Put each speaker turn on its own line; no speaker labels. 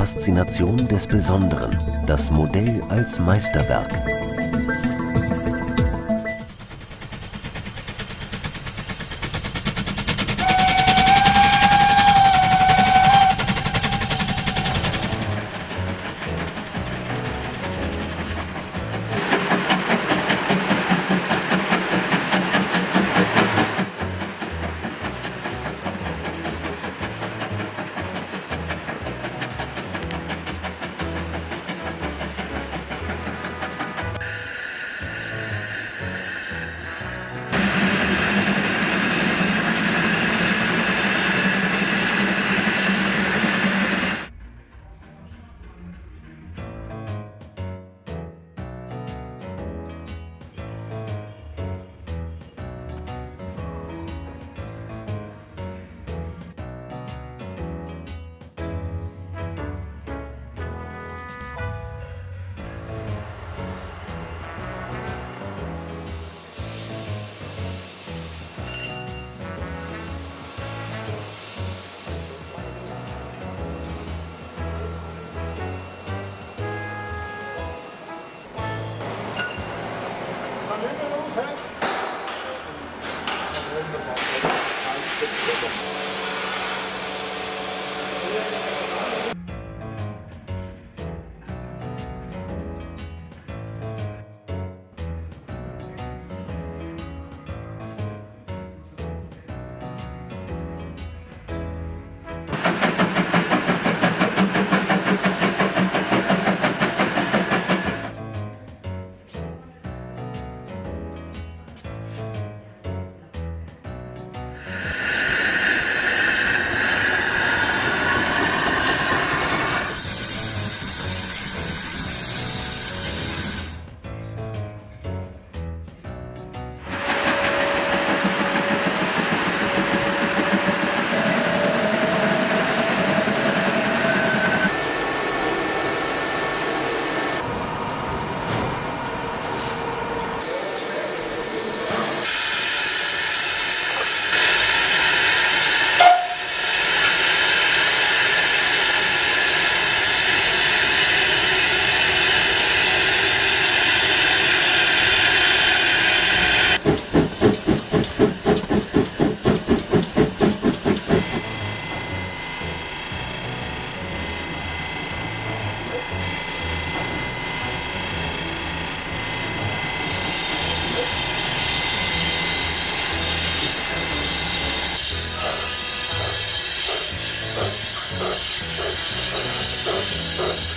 Faszination des Besonderen, das Modell als Meisterwerk.
Thank you. Thank you.